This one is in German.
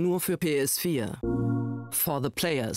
Nur für PS4. For the players.